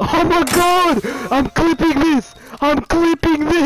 Oh my god! I'm clipping this! I'm clipping this!